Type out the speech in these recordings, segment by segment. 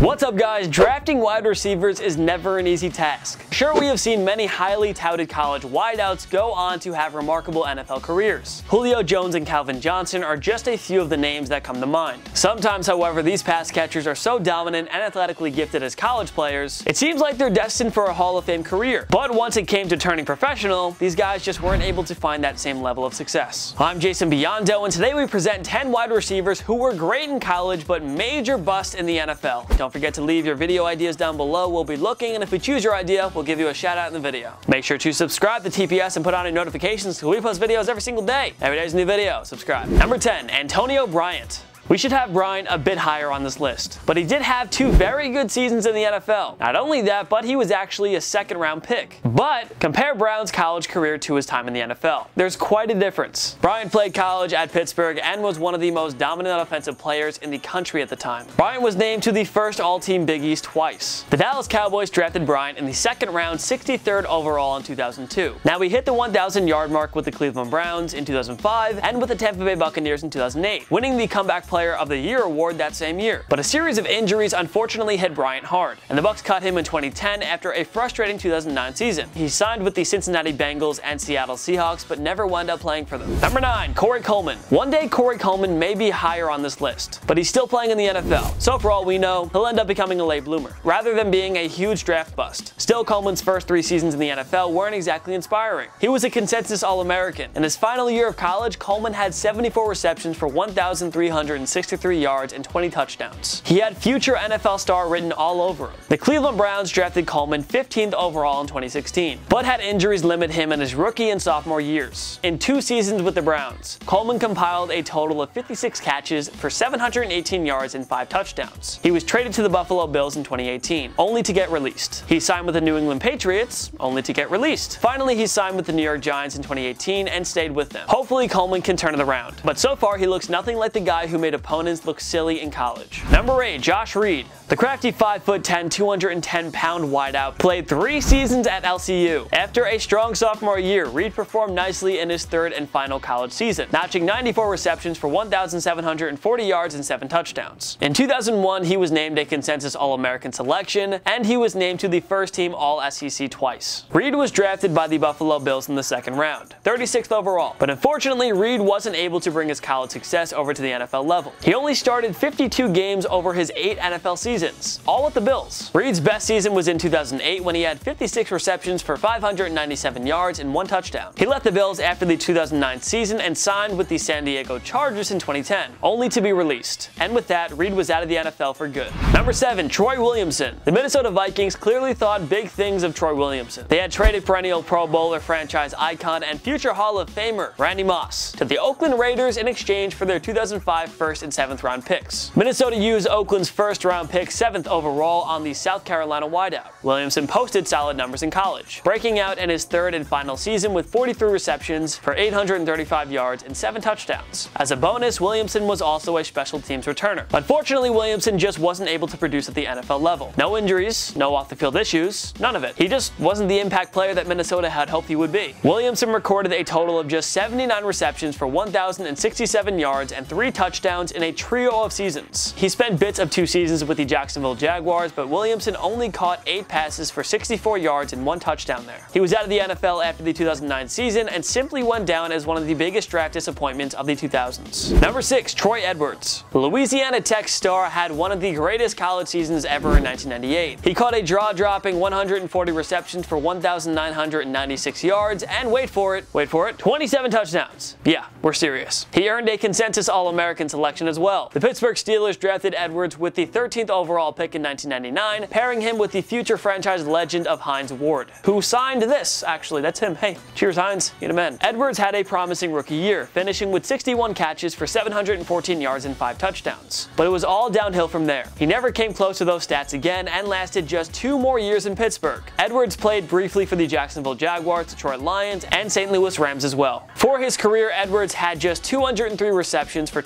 What's up guys? Drafting wide receivers is never an easy task. Sure, we have seen many highly touted college wideouts go on to have remarkable NFL careers. Julio Jones and Calvin Johnson are just a few of the names that come to mind. Sometimes, however, these pass catchers are so dominant and athletically gifted as college players, it seems like they're destined for a Hall of Fame career. But once it came to turning professional, these guys just weren't able to find that same level of success. I'm Jason Biondo, and today we present 10 wide receivers who were great in college but major bust in the NFL. Don't forget to leave your video ideas down below. We'll be looking, and if we choose your idea, we'll give you a shout out in the video. Make sure to subscribe to TPS and put on your notifications because we post videos every single day. Every day's a new video. Subscribe. Number 10, Antonio Bryant. We should have Bryant a bit higher on this list, but he did have two very good seasons in the NFL. Not only that, but he was actually a second round pick. But compare Brown's college career to his time in the NFL. There's quite a difference. Bryant played college at Pittsburgh and was one of the most dominant offensive players in the country at the time. Bryant was named to the first All-Team Big East twice. The Dallas Cowboys drafted Bryant in the second round, 63rd overall in 2002. Now he hit the 1,000 yard mark with the Cleveland Browns in 2005 and with the Tampa Bay Buccaneers in 2008, winning the comeback play Player of the Year award that same year. But a series of injuries unfortunately hit Bryant hard, and the Bucs cut him in 2010 after a frustrating 2009 season. He signed with the Cincinnati Bengals and Seattle Seahawks, but never wound up playing for them. Number 9. Corey Coleman. One day Corey Coleman may be higher on this list, but he's still playing in the NFL, so for all we know, he'll end up becoming a late bloomer, rather than being a huge draft bust. Still, Coleman's first three seasons in the NFL weren't exactly inspiring. He was a consensus All-American. In his final year of college, Coleman had 74 receptions for 1,300 63 yards and 20 touchdowns. He had future NFL star written all over him. The Cleveland Browns drafted Coleman 15th overall in 2016, but had injuries limit him in his rookie and sophomore years. In two seasons with the Browns, Coleman compiled a total of 56 catches for 718 yards and 5 touchdowns. He was traded to the Buffalo Bills in 2018, only to get released. He signed with the New England Patriots, only to get released. Finally, he signed with the New York Giants in 2018 and stayed with them. Hopefully, Coleman can turn it around. But so far, he looks nothing like the guy who made opponents look silly in college. Number 8. Josh Reed. The crafty 5'10", 210 pound wideout played three seasons at LSU. After a strong sophomore year, Reed performed nicely in his third and final college season, notching 94 receptions for 1,740 yards and 7 touchdowns. In 2001, he was named a consensus All-American selection, and he was named to the first team All-SEC twice. Reed was drafted by the Buffalo Bills in the second round, 36th overall, but unfortunately Reed wasn't able to bring his college success over to the NFL level. He only started 52 games over his 8 NFL seasons seasons, all with the Bills. Reed's best season was in 2008 when he had 56 receptions for 597 yards and one touchdown. He left the Bills after the 2009 season and signed with the San Diego Chargers in 2010, only to be released. And with that, Reed was out of the NFL for good. Number 7. Troy Williamson. The Minnesota Vikings clearly thought big things of Troy Williamson. They had traded perennial Pro Bowler franchise icon and future Hall of Famer Randy Moss to the Oakland Raiders in exchange for their 2005 first and seventh round picks. Minnesota used Oakland's first round pick 7th overall on the South Carolina wideout. Williamson posted solid numbers in college, breaking out in his third and final season with 43 receptions for 835 yards and 7 touchdowns. As a bonus, Williamson was also a special teams returner. Unfortunately, Williamson just wasn't able to produce at the NFL level. No injuries, no off-the-field issues, none of it. He just wasn't the impact player that Minnesota had hoped he would be. Williamson recorded a total of just 79 receptions for 1,067 yards and 3 touchdowns in a trio of seasons. He spent bits of two seasons with the Jacksonville Jaguars, but Williamson only caught 8 passes for 64 yards and 1 touchdown there. He was out of the NFL after the 2009 season and simply went down as one of the biggest draft disappointments of the 2000s. Number 6. Troy Edwards Louisiana Tech star had one of the greatest college seasons ever in 1998. He caught a jaw-dropping 140 receptions for 1,996 yards and wait for it, wait for it, 27 touchdowns. Yeah, we're serious. He earned a consensus All-American selection as well. The Pittsburgh Steelers drafted Edwards with the 13th overall pick in 1999, pairing him with the future franchise legend of Hines Ward, who signed this, actually, that's him. Hey, cheers Hines, get him in. Edwards had a promising rookie year, finishing with 61 catches for 714 yards and 5 touchdowns. But it was all downhill from there. He never came close to those stats again and lasted just two more years in Pittsburgh. Edwards played briefly for the Jacksonville Jaguars, Detroit Lions, and St. Louis Rams as well. For his career, Edwards had just 203 receptions for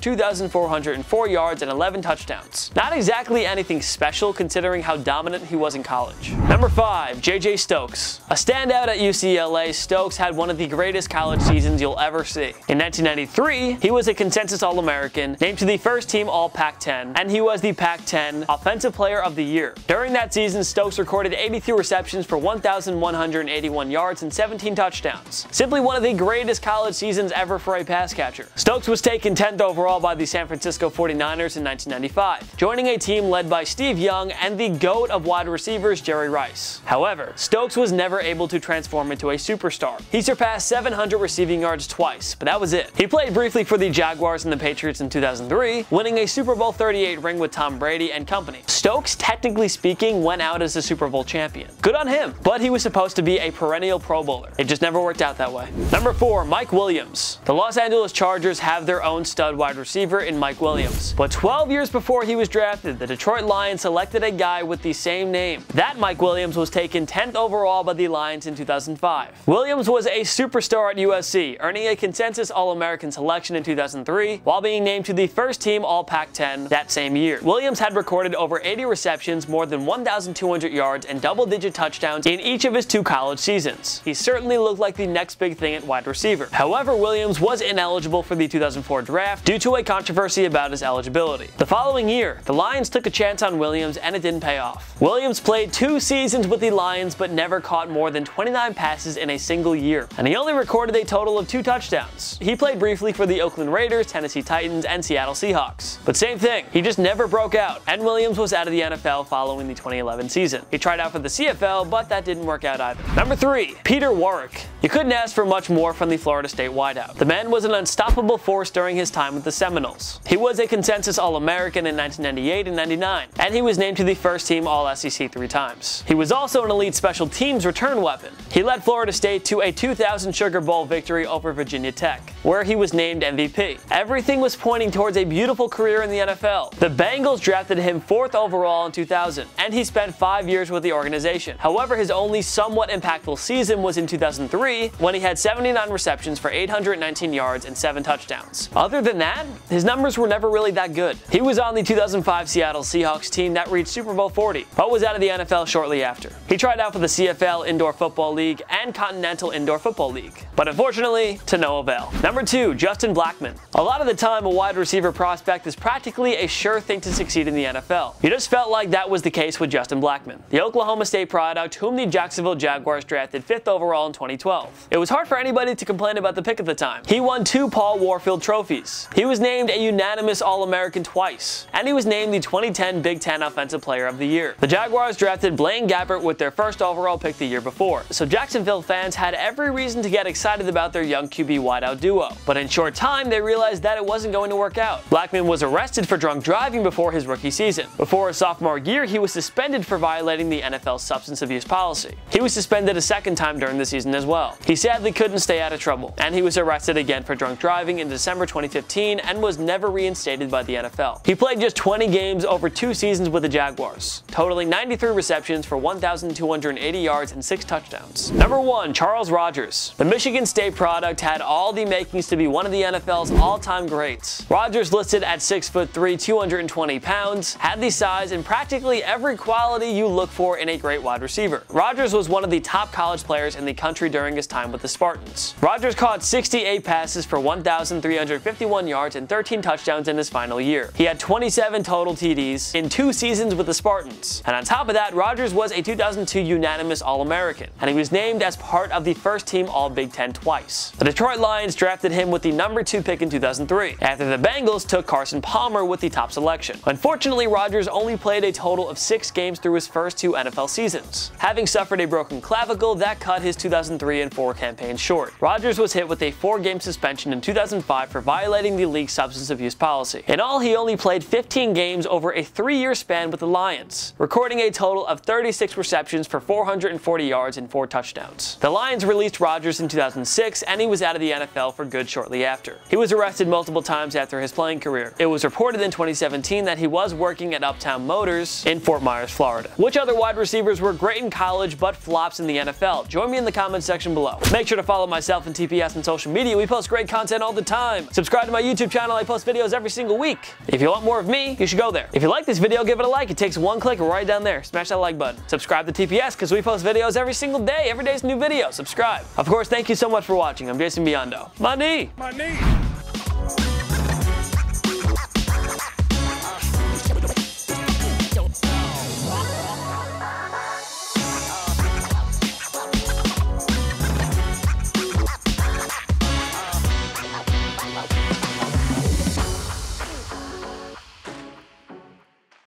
2,404 yards and 11 touchdowns. Not exactly anything special considering how dominant he was in college. Number 5. JJ Stokes. A standout at UCLA, Stokes had one of the greatest college seasons you'll ever see. In 1993, he was a consensus All-American, named to the first team All-Pac-10, and he was the Pac-10 Offensive Player of the Year. During that season, Stokes recorded 82 receptions for 1,181 yards and 17 touchdowns. Simply one of the greatest college seasons ever for a pass catcher. Stokes was taken 10th overall by the San Francisco 49ers in 1995, joining a team led by Steve Young and the GOAT of wide receivers, Jerry Rice. However, Stokes was never able to transform into a superstar. He surpassed 700 receiving yards twice, but that was it. He played briefly for the Jaguars and the Patriots in 2003, winning a Super Bowl 38 ring with Tom Brady and company. Stokes, technically speaking, went out as a Super Bowl champion. Good on him, but he was supposed to be a perennial Pro Bowler. It just never worked out that way. Number 4. Mike Williams. The Los Angeles Chargers have their own stud wide receiver in Mike Williams. But 12 years before he was drafted, the Detroit Lions selected a guy with the same name. That Mike Williams was taken 10th overall by the Lions in 2005. Williams was a superstar at USC, earning a consensus All-American selection in 2003, while being named to the first team All-Pac-10 that same year. Williams had recorded over 80 receptions, more than 1,200 yards, and double-digit touchdowns in each of his two college seasons. He certainly looked like the next big thing at wide receiver. However, Williams was ineligible for the 2004 draft due to a controversy about his eligibility. The following year, the Lions took a chance on Williams and it didn't pay off. Williams played two seasons with the Lions but never caught more than 29 passes in a single year, and he only recorded a total of two touchdowns. He played briefly for the Oakland Raiders, Tennessee Titans, and Seattle Seahawks. But same thing, he just never broke out, and Williams was out of the NFL following the 2011 season. He tried out for the CFL, but that didn't work out either. Number 3. Peter Warrick. You couldn't ask for much more from the Florida State wideout. The man was an unstoppable force during his time with the Seminoles. He was a consensus All-American in 1998 and 99, and he was named to the first team All-SEC three times. He was also an elite special teams return weapon. He led Florida State to a 2000 Sugar Bowl victory over Virginia Tech, where he was named MVP. Everything was pointing towards a beautiful career in the NFL. The Bengals drafted him fourth overall in 2000, and he spent five years with the organization. However, his only somewhat impactful season was in 2003 when he had 79 receptions for 819 yards and 7 touchdowns. Other than that, his numbers were never really that good. He was on the 2005 Seattle Seahawks team that reached Super Bowl 40, but was out of the NFL shortly after. He tried out for the CFL Indoor Football League and Continental Indoor Football League, but unfortunately, to no avail. Number 2. Justin Blackmon. A lot of the time, a wide receiver prospect is practically a sure thing to succeed in the NFL. You just felt like that was the case with Justin Blackmon, the Oklahoma State product whom the Jacksonville Jaguars drafted 5th overall in 2012. It was hard for anybody to complain about the pick at the time. He won two Paul Warfield trophies. He was named a unanimous All-American twice, and he was named the 2010 Big Ten Offensive Player of the Year. The Jaguars drafted Blaine Gabbert with their first overall pick the year before, so Jacksonville fans had every reason to get excited about their young QB wideout duo. But in short time, they realized that it wasn't going to work out. Blackmon was arrested for drunk driving before his rookie season. Before his sophomore year, he was suspended for violating the NFL substance abuse policy. He was suspended a second time during the season as well. He sadly couldn't stay out of trouble, and he was arrested again for drunk driving in December 2015 and was never reinstated by the NFL. He played just 20 games over two seasons with the Jaguars, totaling 93 receptions for 1,280 yards and 6 touchdowns. Number 1. Charles Rogers. The Michigan State product had all the makings to be one of the NFL's all-time greats. Rogers listed at 6'3", 220 pounds, had the size and practically every quality you look for in a great wide receiver. Rogers was one of the top college players in the country during his time with the Spartans. Rogers caught 68 passes for 1,351 yards and 13 touchdowns in his final year. He had 27 total TDs in two seasons with the Spartans. And on top of that, Rogers was a 2002 unanimous All-American, and he was named as part of the first team All-Big Ten twice. The Detroit Lions drafted him with the number 2 pick in 2003, after the Bengals took Carson Palmer with the top selection. Unfortunately, Rogers only played a total of 6 games through his first two NFL seasons. Having suffered a broken clavicle, that cut his 2003 and 4 campaign short. Rogers was hit with a four-game suspension in 2005 for violating the league's substance abuse policy. In all, he only played 15 games over a three-year span with the Lions, recording a total of 36 receptions for 440 yards and four touchdowns. The Lions released Rogers in 2006, and he was out of the NFL for good shortly after. He was arrested multiple times after his playing career. It was reported in 2017 that he was working at Uptown Motors in Fort Myers, Florida. Which other wide receivers were great in college but flops in the NFL? Join me in the comments section below. Make sure to follow myself and TPS on social media. We post great content all the time. Subscribe to my YouTube channel. I post post videos every single week. If you want more of me, you should go there. If you like this video, give it a like. It takes one click right down there. Smash that like button. Subscribe to TPS because we post videos every single day. Every day's a new video. Subscribe. Of course, thank you so much for watching. I'm Jason Biondo. Money! My knee.